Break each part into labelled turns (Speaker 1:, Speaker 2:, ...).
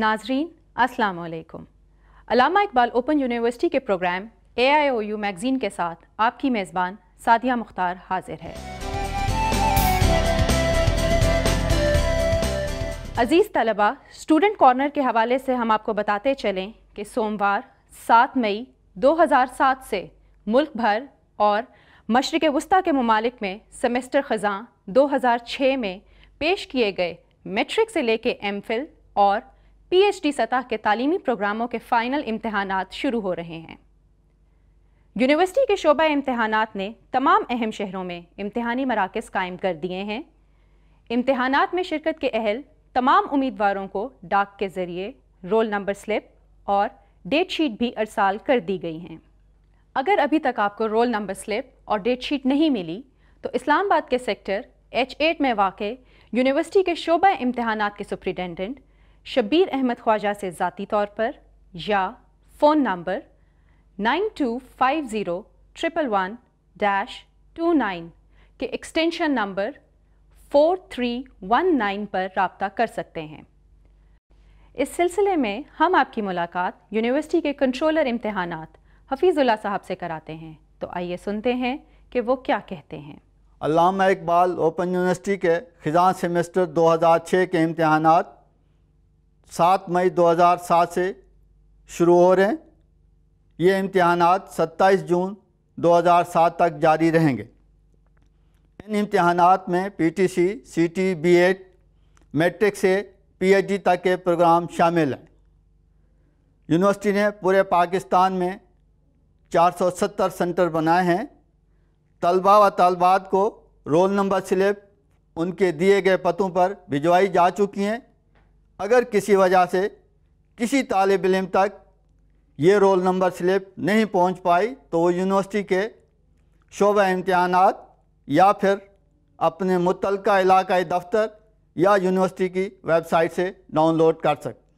Speaker 1: नाजरीन, अस्सलाम वालेकुम अलामा इकबाल ओपन यूनिवर्सिटी के programme A I O U magazine के साथ आपकी मेज़बान सादिया मुख्तार हाजिर है। अज़ीज़ तलबा, स्टूडेंट कॉर्नर के हवाले से हम आपको बताते चलें कि सोमवार 7 मई 2007 से मुल्क भर और मशरक़ वस्ती के ममालिक में सेमेस्टर ख़ज़ां 2006 में पेश किए गए मेट्रिक से लेके एम फिल और पीएचडी सतह के तालीमी प्रोग्रामों के फ़ाइनल इम्तहान शुरू हो रहे हैं। यूनिवर्सिटी के शोबा इम्तहान ने तमाम अहम शहरों में इम्तहानी मराकज़ कायम कर दिए हैं। इम्तहान में शिरकत के अहल तमाम उम्मीदवारों को डाक के ज़रिए रोल नंबर स्लिप और डेट शीट भी अरसाल कर दी गई हैं। अगर अभी तक आपको रोल नंबर स्लिप और डेट शीट नहीं मिली तो इस्लामाबाद के सेक्टर एच एट में वाक़ यूनिवर्सिटी के शोबा इम्तहान के सुप्रिटेंडेंट शब्बीर अहमद ख्वाजा से ज़ाती तौर पर या phone number nine two five zero triple one dash two nine के extension number four three one nine पर रबता कर सकते हैं। इस सिलसिले में हम आपकी मुलाकात यूनिवर्सिटी के कंट्रोलर इम्तहान हफीज़ुल्ला साहब से कराते हैं। तो आइए सुनते हैं कि वो क्या कहते हैं।
Speaker 2: अलामा इकबाल, ओपन यूनिवर्सिटी के ख़िज़ान सेमेस्टर 2006 के इम्तहान सात मई 2007 से शुरू हो रहे हैं। ये इम्तहान 27 जून 2007 तक जारी रहेंगे। इन इम्तहान में पीटीसी, सीटी, बीएड, मैट्रिक से पीएचडी तक के प्रोग्राम शामिल हैं। यूनिवर्सिटी ने पूरे पाकिस्तान में 470 सेंटर बनाए हैं। तलबा व तलबात को रोल नंबर स्लिप उनके दिए गए पतों पर भिजवाई जा चुकी हैं। अगर किसी वजह से किसी तालब इम तक ये रोल नंबर स्लिप नहीं पहुँच पाई तो वो यूनिवर्सिटी के शोबा इम्तहान या फिर अपने मुतल इलाकाई दफ्तर या यूनिवर्सिटी की वेबसाइट से डाउनलोड कर सकते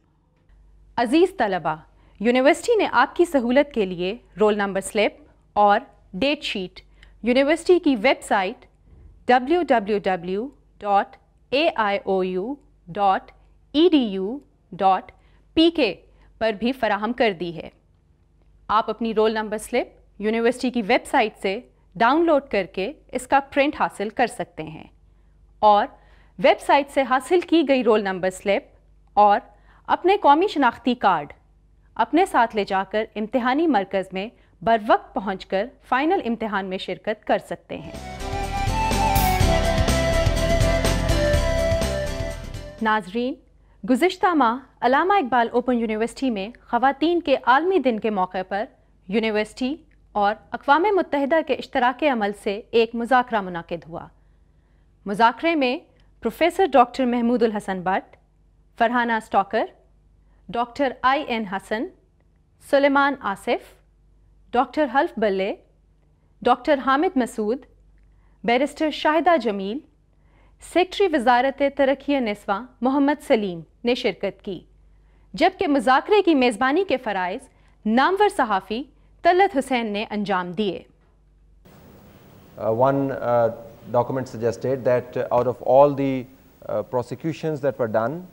Speaker 1: अज़ीज़ तलबा, यूनिवर्सिटी ने आपकी सहूलत के लिए रोल नंबर स्लिप और डेट शीट, यूनिवर्सिटी की वेबसाइट www.aiou.edu.pk पर भी फराहम कर दी है। आप अपनी रोल नंबर स्लिप, यूनिवर्सिटी की वेबसाइट से डाउनलोड करके इसका प्रिंट हासिल कर सकते हैं। और वेबसाइट से हासिल की गई रोल नंबर स्लिप और अपने कौमी शनाख्ती कार्ड अपने साथ ले जाकर इम्तहानी मरकज़ में बर वक्त पहुँच कर फ़ाइनल इम्तहान में शिरकत कर सकते हैं। नाजरीन गुज्त माह अलामा इकबाल ओपन यूनिवर्सिटी में ख़वातीन के आलमी दिन के मौके पर यूनिवर्सिटी और अकवा मुतहदा के इश्तराक अमल से एक मुजाकरा मुनद हुआ। मुजाकरे में professor doctor Mahmood Hasan Bhatt, Farhana stalker, doctor I N Hasan, Suleman Asif, doctor हल्फ बल्ले, doctor Hamid Masood, barrister Shahida Jameel, secretary वजारत तरक्की नस्वा मोहम्मद सलीम ने शिरकत की, जबकि मुजाकरे की मेज़बानी के फ़रज़ नामवर सहाफ़ी तलत हुसैन ने अंजाम दिए
Speaker 3: one uh, document suggested that uh, out of all the uh, prosecutions that were done,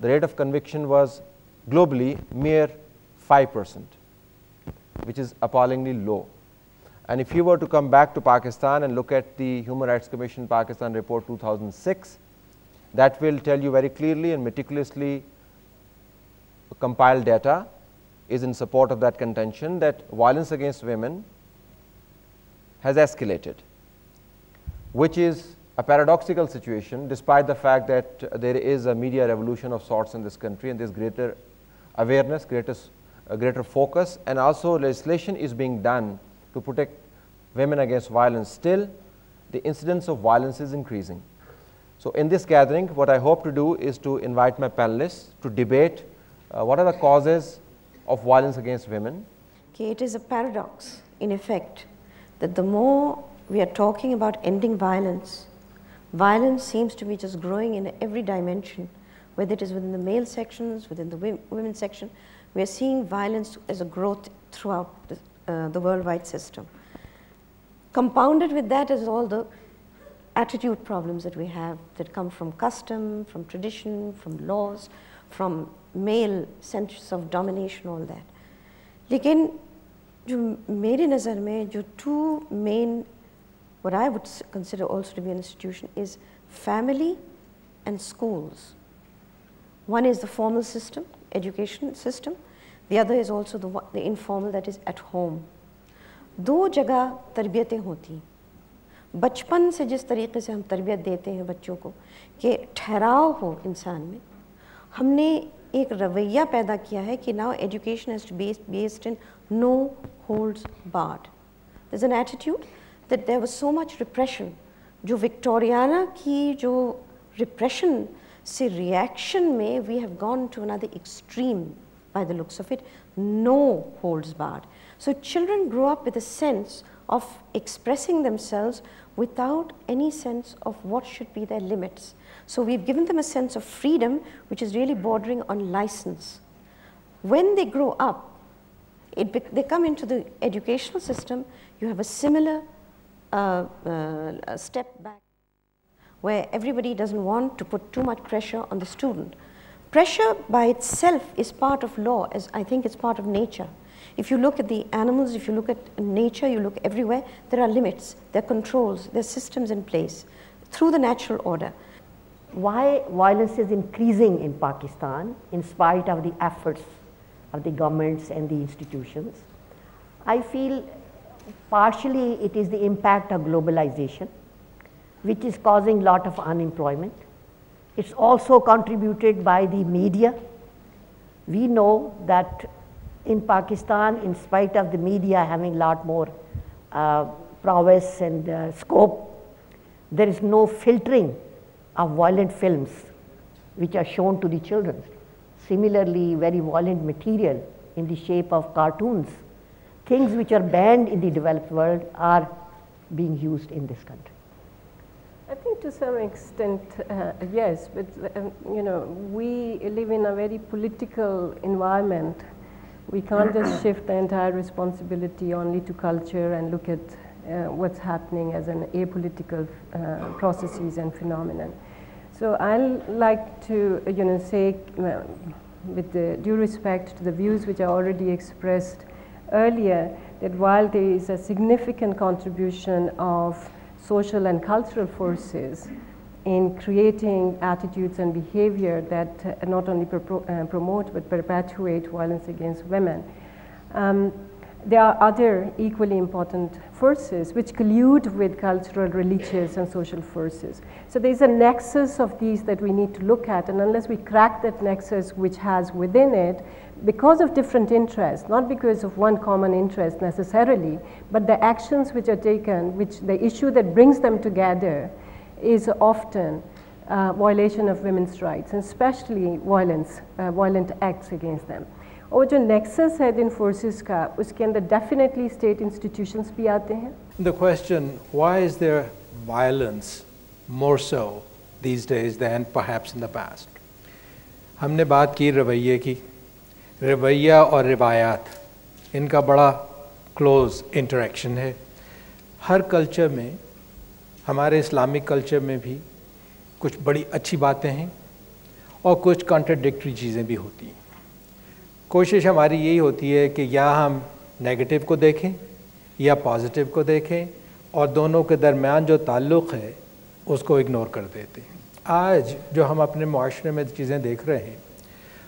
Speaker 3: the rate of conviction was globally mere 5%, which is appallingly low. And if you were to come back to Pakistan and look at the Human Rights Commission Pakistan report 2006, that will tell you very clearly and meticulously compiled data is in support of that contention that violence against women has escalated, which is a paradoxical situation despite the fact that there is a media revolution of sorts in this country and there is greater awareness, greater, uh, greater focus and also legislation is being done to protect women against violence. Still, the incidence of violence is increasing. So, in this gathering, what I hope to do is to invite my panelists to debate uh, what are the causes of violence against women.
Speaker 4: Okay, it is a paradox, in effect, that the more we are talking about ending violence, violence seems to be just growing in every dimension whether it is within the male sections, within the women's section, we are seeing violence as a growth throughout the, uh, the worldwide system. Compounded with that is all the attitude problems that we have that come from custom, from tradition, from laws, from male sense of domination, all that. लेकिन जो मेरी नज़र में जो two main what I would consider also to be an institution is family and schools. One is the formal system, education system. The other is also the, the informal that is at home. दो जगह तरबियतें होती बचपन से जिस तरीके से हम तरबियत देते हैं बच्चों को कि ठहराव हो इंसान में हमने एक रवैया पैदा किया है कि now education is based in no hold barred is an attitude that there was so much repression जो विक्टोरियाना की जो रिप्रेशन से रिएक्शन में we have gone to another extreme by the looks of it, no holds barred. So children grow up with a sense of expressing themselves without any sense of what should be their limits. So we've given them a sense of freedom which is really bordering on license. When they grow up, it, they come into the educational system, you have a similar uh, uh, step back where everybody doesn't want to put too much pressure on the student. Pressure by itself is part of law, as I think it's part of nature. If you look at the animals, if you look at nature, you look everywhere, there are limits, there are controls, there are systems in place through the natural order
Speaker 5: why violence is increasing in Pakistan in spite of the efforts of the governments and the institutions. I feel partially it is the impact of globalization which is causing lot of unemployment. It's also contributed by the media. We know that in Pakistan, in spite of the media having a lot more uh, prowess and uh, scope, there is no filtering of violent films which are shown to the children. Similarly, very violent material in the shape of cartoons, things which are banned in the developed world are being used in this country.
Speaker 6: I think to some extent, uh, yes, but um, you know, we live in a very political environment. We can't just shift the entire responsibility only to culture and look at uh, what's happening as an apolitical uh, processes and phenomenon. So I'd like to, you know, say, uh, with due respect to the views which are already expressed earlier, that while there is a significant contribution of social and cultural forces in creating attitudes and behavior that uh, not only uh, promote but perpetuate violence against women, um, there are other equally important forces which collude with cultural, religious, and social forces. So there's a nexus of these that we need to look at, and unless we crack that nexus, which has within it, because of different interests, not because of one common interest necessarily, but the actions which are taken, which the issue that brings them together is often uh, violation of women's rights, and especially violence, uh, violent acts against them. और जो nexus है इन forces का उसके अंदर definitely state institutions भी आते हैं
Speaker 7: the question why is there violence more so these days than perhaps in the past हमने बात की रवैये की रवैया और रिवायात, इनका बड़ा क्लोज इंटरेक्शन है। हर कल्चर में, हमारे इस्लामिक कल्चर में भी कुछ बड़ी अच्छी बातें हैं और कुछ कॉन्ट्रडिक्टरी चीज़ें भी होती हैं। कोशिश हमारी यही होती है कि या हम नेगेटिव को देखें या पॉजिटिव को देखें और दोनों के दरमियान जो ताल्लुक़ है, उसको इग्नोर कर देते हैं। आज जो हम अपने माशरे में चीज़ें देख रहे हैं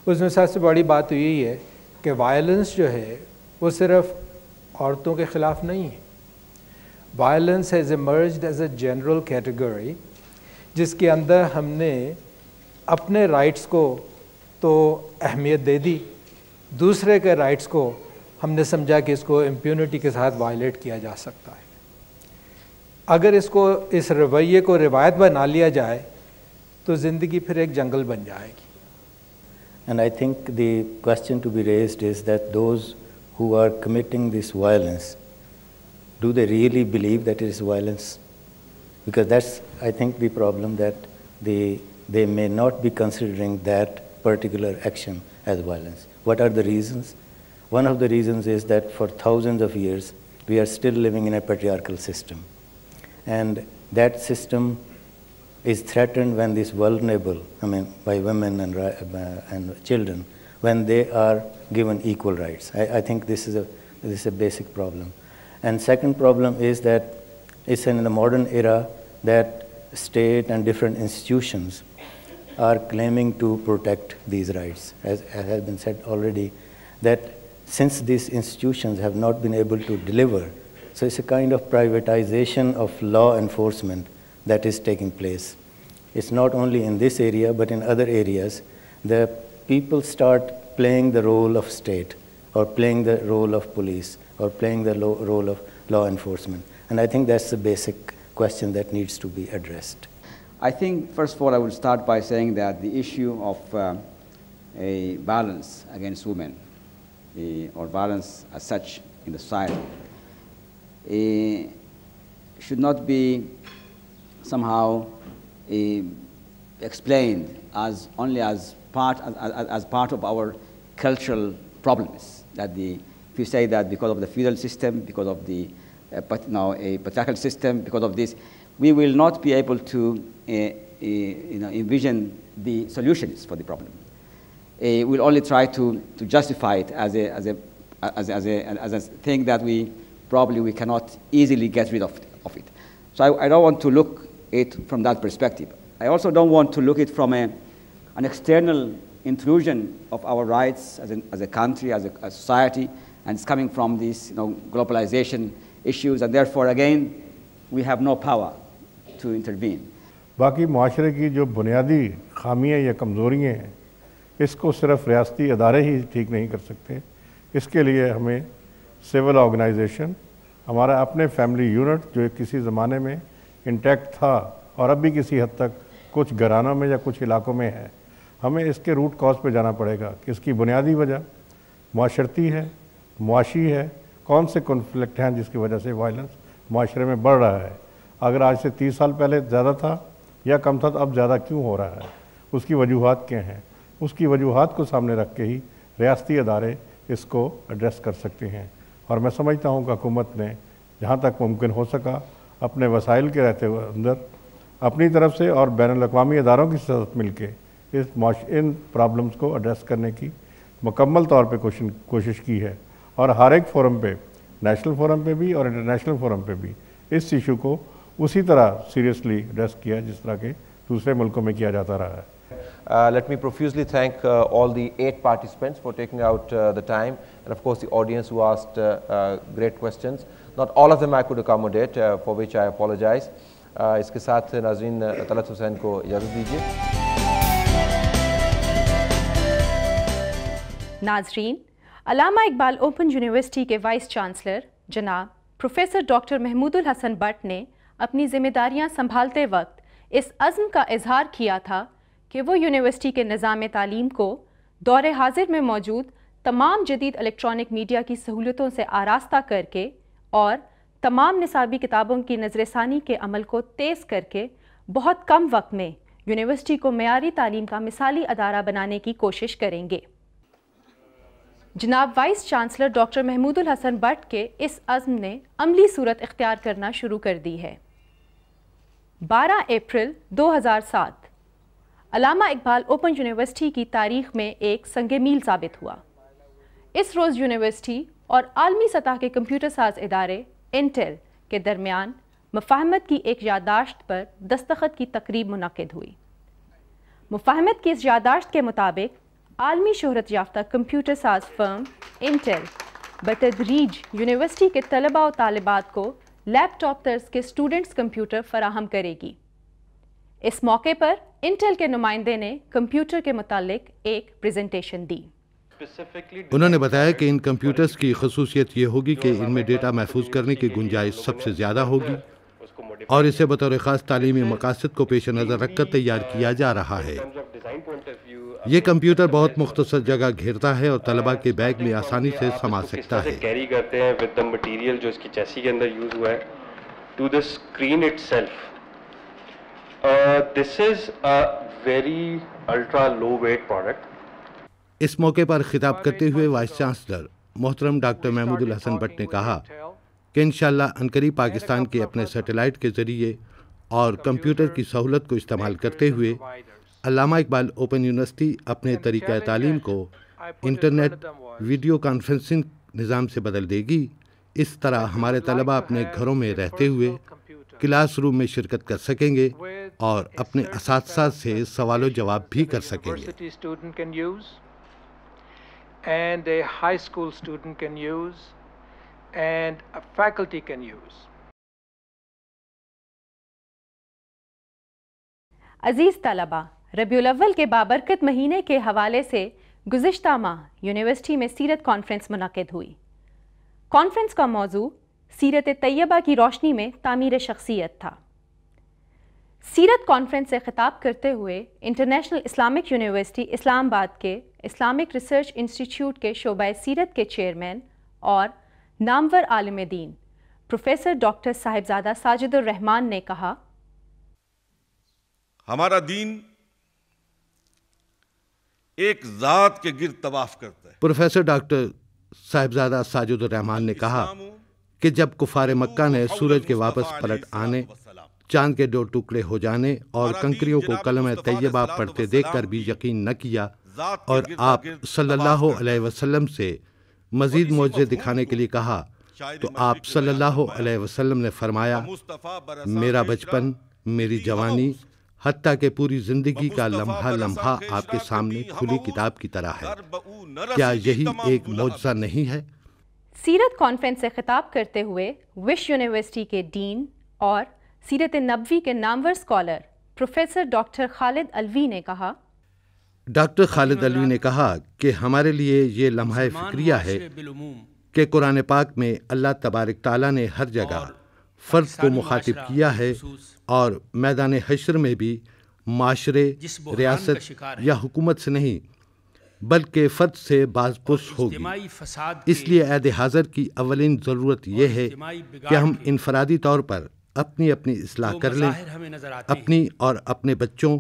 Speaker 7: उसमें सबसे बड़ी बात तो यही है कि वायलेंस जो है, वो सिर्फ़ औरतों के ख़िलाफ़ नहीं है। Violence has emerge as a general category जिसके अंदर हमने अपने राइट्स को तो अहमियत दे दी, दूसरे के राइट्स को हमने समझा कि इसको इम्प्यूनिटी के साथ वायलेट किया जा सकता है। अगर इसको, इस रवैये को रिवायत बना लिया जाए तो ज़िंदगी फिर एक जंगल बन जाएगी।
Speaker 8: And I think the question to be raised is that those who are committing this violence, do they really believe that it is violence? Because that's, I think, the problem that the they may not be considering that particular action as violence. What are the reasons? One of the reasons is that for thousands of years, we are still living in a patriarchal system. And that system is threatened when these vulnerable, I mean, by women and, uh, and children, when they are given equal rights. I, I think this is, a, this is a basic problem. And second problem is that it's in the modern era that state and different institutions are claiming to protect these rights. As, as has been said already, that since these institutions have not been able to deliver, so it's a kind of privatization of law enforcement that is taking place. It's not only in this area, but in other areas. The people start playing the role of state, or playing the role of police, or playing the role of law enforcement. And I think that's the basic question that needs to be addressed.
Speaker 9: I think, first of all, I would start by saying that the issue of uh, a violence against women, uh, or violence as such in the society, uh, should not be somehow uh, explained as only as part, as, as, part of our cultural problems. That the, if you say that because of the feudal system, because of the uh, but now a patriarchal system, because of this, we will not be able to uh, uh, you know, envision the solutions for the problem. We'll only try to, to justify it as a, as, a, as, a, as, a, as a thing that we probably we cannot easily get rid of, of it. So I, I don't want to look it from that perspective. I also don't want to look it from a, an external intrusion of our rights as a, as a country, as a, a society, and it's coming from this you know, globalization issues, and therefore, again, we have no power to intervene.
Speaker 10: बाकी माशरे की जो बुनियादी खामियाँ या कमज़ोरियाँ हैं इसको सिर्फ रियाती अदारे ही ठीक नहीं कर सकते इसके लिए हमें सिविल ऑर्गेनाइजेशन हमारा अपने फैमिली यूनिट जो किसी ज़माने में इंटैक्ट था और अब भी किसी हद तक कुछ घरानों में या कुछ इलाकों में है। हमें इसके रूट कॉज पे जाना पड़ेगा कि इसकी बुनियादी वजह माशरती है, मुआशी है, कौन से कॉन्फ्लिक्ट हैं जिसकी वजह से वायलेंस माशरे में बढ़ रहा है। अगर आज से तीस साल पहले ज़्यादा था या कम था तो अब ज़्यादा क्यों हो रहा है? उसकी वजूहत क्या हैं? उसकी वजूहत को सामने रख के ही रियाती अदारे इसको एड्रेस कर सकते हैं। और मैं समझता हूँ कि हुकूमत ने जहाँ तक मुमकिन हो सका अपने वसाइल के रहते हुए अंदर अपनी तरफ़ से और बैन अवी अदारों की साथ मिल के इस इन प्रॉब्लम्स को एड्रेस करने की मुकम्मल तौर पर कोशिश की है। और हर एक फोरम पे नेशनल फोरम पे भी और इंटरनेशनल फोरम पे भी इस इशू को उसी तरह सीरियसली एड्रेस किया जिस तरह के दूसरे मुल्कों में किया जाता रहा है।
Speaker 3: Uh, let me profusely thank uh, all the eight participants for taking out uh, the time. And of course the audience who asked uh, uh, great questions. Of them I could accommodate uh, for which I apologize. Uh, इसके साथ नाजरीन तलत हुसैन को इजाज़त दीजिए
Speaker 1: नाजरीन Allama Iqbal open university के vice chancellor जनाब professor doctor Mahmudul Hasan Bhatt ने अपनी जिम्मेदारियाँ संभालते वक्त इस अज़म का इजहार किया था कि वो यूनिवर्सिटी के निज़ाम तालीम को दौर हाजिर में मौजूद तमाम जदीद इलेक्ट्रॉनिक मीडिया की सहूलतों से आरास्ता करके और तमाम निसाबी किताबों की नज़रसानी के अमल को तेज़ करके बहुत कम वक्त में यूनिवर्सिटी को मैारी तालीम का मिसाली अदारा बनाने की कोशिश करेंगे। जनाब vice chancellor doctor Mahmoodul Hasan Bhatt के इस अज़म ने अमली सूरत इख्तियार करना शुरू कर दी है। 12 April 2007 Allama Iqbal open university की तारीख में एक संग मील साबित हुआ। इस रोज़ यूनिवर्सिटी और आलमी सतह के कंप्यूटर साज इदारे इंटेल के दरमियान मुफाहमत की एक यादाश्त पर दस्तखत की तकरीब मुनद हुई। मुफाहमत की इस यादाश्त के मुताबिक आलमी शहरत याफ्ता कंप्यूटर साज फर्म इंटेल बतदरीज यूनिवर्सिटी के तलबा और तालिबात को लैपटॉप तर्ज के स्टूडेंट्स कंप्यूटर फराहम करेगी। इस मौके पर इंटेल के नुमाइंदे ने कंप्यूटर के मुतालिक एक प्रेजेंटेशन दी।
Speaker 11: उन्होंने बताया कि इन कंप्यूटर्स की खसूसियत ये होगी कि इनमें डेटा महफूज करने की गुंजाइश सबसे ज़्यादा होगी और इसे बतौर ख़ास तालीमी मकासद को पेश नज़र रखकर तैयार किया जा रहा है। ये कंप्यूटर बहुत मुख्तर जगह घेरता है और तलबा के बैग में आसानी से समा सकता है।
Speaker 12: कैरी करते हैं विद द मटेरियल जो इसकी चैसी के अंदर यूज़ हुआ है to the screen it Uh, this is a very ultra low weight product.
Speaker 11: इस मौके पर खिताब करते हुए वाइस चांसलर मोहतरम डॉक्टर महमूदुल हसन भट्ट ने कहा कि इन अनकरी पाकिस्तान के अपने सैटेलाइट के ज़रिए और कंप्यूटर की सहूलत को इस्तेमाल करते हुए अलामा इकबाल ओपन यूनिवर्सिटी अपने तरीक़ा तालीम को इंटरनेट वीडियो कॉन्फ्रेंसिंग निज़ाम से बदल देगी। इस तरह हमारे तलबा अपने घरों में रहते हुए क्लास रूम में शिरकत कर सकेंगे और अपने इस से सवाल जवाब भी कर सकेंगे।
Speaker 7: And a high school student can use, and a faculty can use.
Speaker 1: अज़ीज़ तलबा रबीउल के बाबरकत महीने के हवाले से गुज्त माह यूनिवर्सिटी में सीरत कॉन्फ्रेंस मुनद हुई कॉन्फ्रेंस का मौजू सीरत तैयबा की रोशनी में तामीर शख्सियत था सीरत कॉन्फ्रेंस से ख़िताब करते हुए इंटरनेशनल इस्लामिक यूनिवर्सिटी इस्लामाबाद के इस्लामिक रिसर्च इंस्टीट्यूट के शोबा सीरत के चेयरमैन और नामवर आलम दीन प्रोफेसर डॉक्टर साहिबजादा साजिदुररहमान ने कहा
Speaker 13: हमारा दीन एक जात के गिर तवाफ करता है।
Speaker 11: प्रोफेसर डॉक्टर साहिबजादा साजिदुररहमान ने कहा कि जब कुफार मक्का ने सूरज के वापस पलट आने चाँद के दो टुकड़े हो जाने और कंकरियों को कलम तैयबा पढ़ते देखकर भी यकीन न किया और आप सल्लल्लाहु अलैहि वसल्लम से मजीद मुआवजे दिखाने के लिए कहा तो आप सल्लल्लाहु अलैहि वसल्लम ने फरमाया मेरा बचपन मेरी जवानी हत्या के पूरी ज़िंदगी का लम्हा लम्हा आपके सामने खुली किताब की तरह है। क्या यही एक मुआवजा नहीं है?
Speaker 1: सीरत कॉन्फ्रेंस से खिताब करते हुए विश्व यूनिवर्सिटी के डीन और सीरत नबवी के Namvar scholar professor doctor Khalid Alvi ने कहा
Speaker 11: डॉक्टर खालिद अलवी ने कहा कि हमारे लिए ये लम्हा फिक्रिया है कि कुरान पाक में अल्लाह तबारक ताला ने हर जगह फ़र्द को मुखातिब किया है और मैदान हशर में भी माशरे रियासत या हुकूमत से नहीं बल्कि फ़र्द से बाजपुश होगी। इसलिए अहद हाज़र की अवलिन ज़रूरत यह है कि हम इनफरादी तौर पर अपनी अपनी इसलाह कर लें अपनी और अपने बच्चों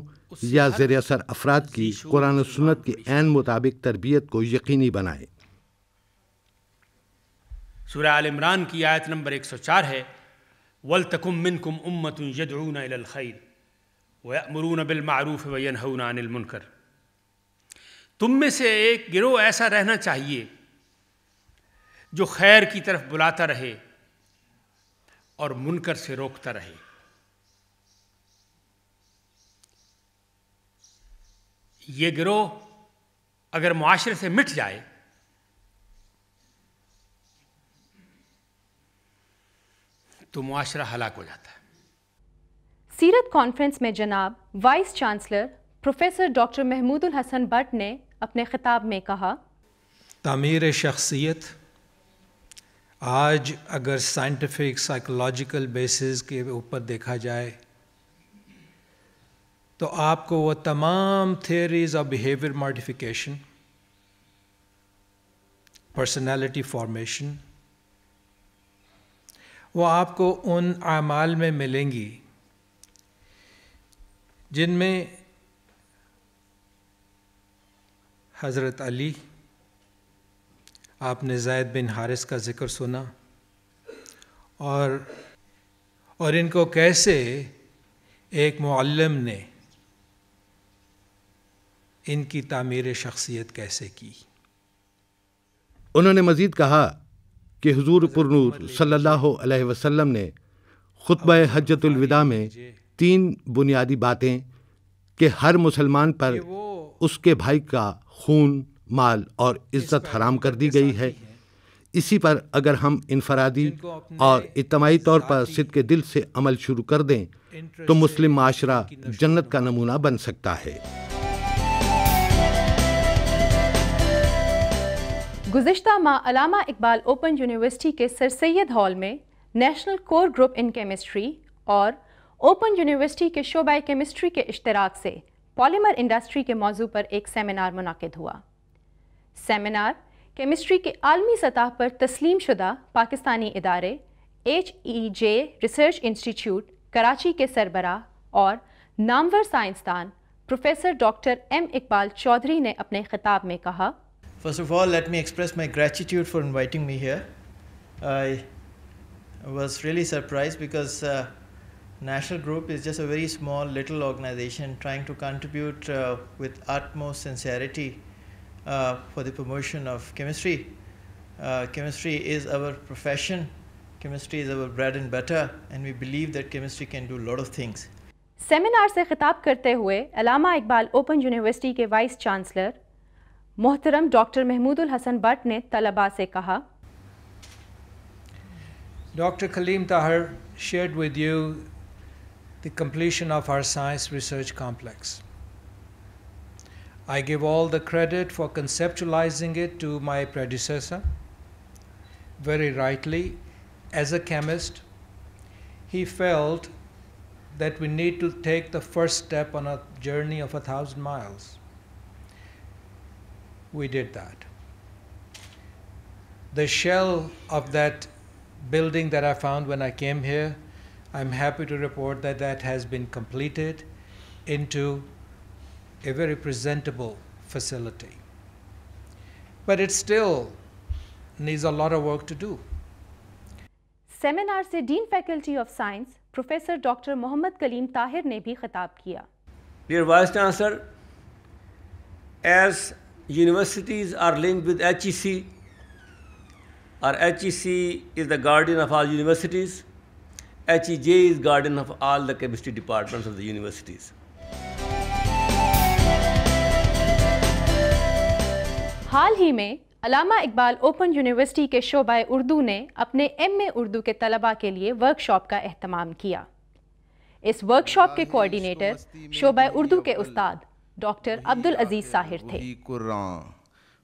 Speaker 11: या जेर असर अफराद की कुरान सुनत के एन मुताबिक तरबियत को यकीनी बनाए।
Speaker 14: सूर्य आल इमरान की आयत नंबर 104 है वल तकुम मिन कुम उम्मत यदून खैर वमरून बिलमारूफ वनहून अनिल मुनकर। तुम में से एक गिरोह ऐसा रहना चाहिए जो खैर की तरफ़ बुलाता रहे और मुनकर से रोकता रहे। ये गिरोह अगर मुआशरे से मिट जाए तो मुआशरा हलाक हो जाता है।
Speaker 1: सीरत कॉन्फ्रेंस में जनाब vice chancellor professor doctor Mahmoodul Hasan Bhatt ने अपने खिताब में कहा
Speaker 7: तमीर शख्सियत आज अगर साइंटिफिक साइकोलॉजिकल बेसिस के ऊपर देखा जाए तो आपको वो तमाम theories of behaviour modification personality formation वो आपको उन आमाल में मिलेंगी जिनमें हज़रत अली आपने जैद बिन हारिस का ज़िक्र सुना। और और इनको कैसे एक मुअल्लिम ने इनकी तामीर शख्सियत कैसे की?
Speaker 11: उन्होंने मज़ीद कहा कि हुजूर पुरनूर सल्लल्लाहु अलैहि वसल्लम ने खुतब हजतुलविदा में तीन बुनियादी बातें कि हर मुसलमान पर उसके भाई का खून माल और इज़्ज़त हराम कर दी गई है। इसी पर अगर हम इनफरादी और इतमाही तौर पर सिद्ध के दिल से अमल शुरू कर दें तो मुस्लिम माशरा जन्नत का नमूना बन सकता है।
Speaker 1: गुजशत माह अलामा इकबाल ओपन यूनिवर्सिटी के सर सैद हॉल में national core group in chemistry और ओपन यूनिवर्सिटी के शोबा केमिस्ट्री के इश्तराक से पॉलीमर इंडस्ट्री के मौजू पर एक सेमिनार मुनद हुआ। सेमिनार, केमिस्ट्री के आलमी सतह पर तस्लीम शुदा पाकिस्तानी इदारे H E J research institute Karachi के सरबरा और नामवर साइंसदान, professor doctor M Iqbal Chaudhry ने अपने खिताब में कहा
Speaker 15: first of all let me express my gratitude for inviting me here I was really surprise because national group is just a very small little organisation trying to contribute with utmost sincerity for the promotion of chemistry. Uh, chemistry is our profession, chemistry is our bread and butter, and we believe that chemistry can do a lot of things.
Speaker 1: Seminar से खिताब करते हुए Allama Iqbal open university के vice chancellor मोहतरम doctor Mahmudul Hasan Bhatt ने तलबा से कहा
Speaker 7: Dr. Kaleem Tahir shared with you the completion of our science research complex. I give all the credit for conceptualizing it to my predecessor. Very rightly, as a chemist, he felt that we need to take the first step on a journey of a thousand miles. We did that. The shell of that building that I found when I came here, I'm happy to report that that has been completed into a very presentable facility. But it still needs a lot of work to do.
Speaker 1: Seminar से dean faculty of science professor doctor Mohammad Kaleem Tahir ने भी खिताब किया
Speaker 16: Dear Vice Chancellor, as universities are linked with HEC, or HEC is the guardian of all universities, HEJ is guardian of all the chemistry departments of the universities.
Speaker 1: हाल ही में Allama Iqbal open university के शोबा उर्दू ने अपने एम ए उर्दू के तलबा के लिए वर्कशॉप का अहतमाम किया। इस वर्कशॉप के कोऑर्डिनेटर शोबा उर्दू के उस्ताद डॉक्टर अब्दुल अज़ीज़ साहिर थे।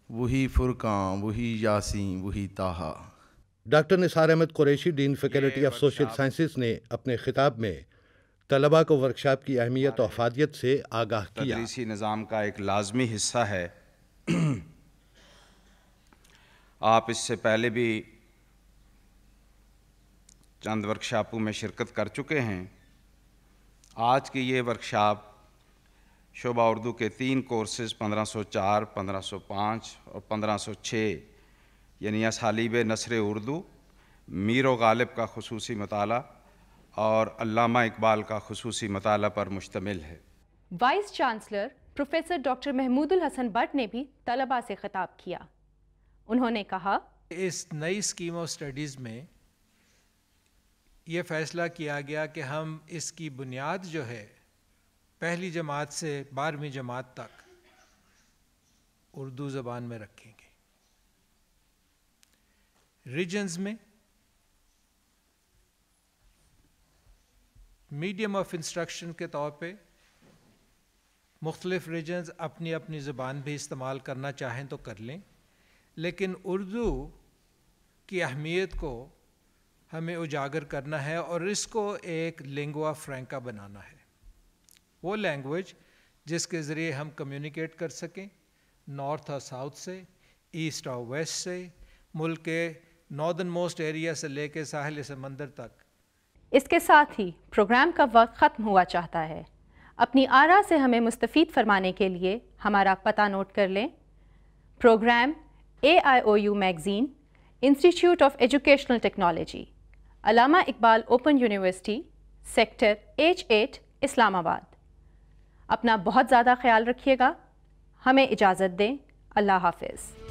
Speaker 17: वही फुरकान वही यासीन वही Taha.
Speaker 11: Doctor Nisar Ahmed Qureshi dean faculty of social sciences ने अपने खिताब में तलबा को वर्कशॉप की अहमियत और अफादियत से आगाह किया।
Speaker 18: तदरीसी निज़ाम का एक लाजमी हिस्सा है। आप इससे पहले भी चंद वर्कशॉपों में शिरकत कर चुके हैं। आज की ये वर्कशॉप शोभा उर्दू के तीन कोर्सेज 1504, 1505 और 1506 यानी असालीब नसर उर्दू मीर गालिब का खसूसी मताला और अल्लामा इकबाल का खसूसी मताला पर मुश्तमिल है।
Speaker 1: Vice chancellor professor doctor Mahmoodul Hasan Bhatt ने भी तलबा से खिताब किया। उन्होंने कहा,
Speaker 7: इस नई स्कीम ऑफ़ स्टडीज़ में ये फैसला किया गया कि हम इसकी बुनियाद जो है, पहली जमात से बारहवीं जमात तक उर्दू ज़बान में रखेंगे। रीजन्स में मीडियम ऑफ़ इंस्ट्रक्शन के तौर पे मुख्तलिफ़ रीजन्स अपनी अपनी ज़बान भी इस्तेमाल करना चाहें तो कर लें। लेकिन उर्दू की अहमियत को हमें उजागर करना है और इसको एक लिंगवा फ्रैंका बनाना है। वो लैंग्वेज जिसके ज़रिए हम कम्युनिकेट कर सकें नॉर्थ और साउथ से ईस्ट और वेस्ट से, मुल्क के नॉर्दर्न मोस्ट एरिया से लेके साहिल समंदर तक।
Speaker 1: इसके साथ ही प्रोग्राम का वक्त ख़त्म हुआ चाहता है। अपनी आरा से हमें मुस्तफ़ फरमाने के लिए हमारा पता नोट कर लें। Programme A magazine, Institute of Educational Technology, Alama Iqbal Open University, H eight Islamabad अपना बहुत ज़्यादा ख्याल रखिएगा हमें इजाज़त दें अल्लाह हाफिज़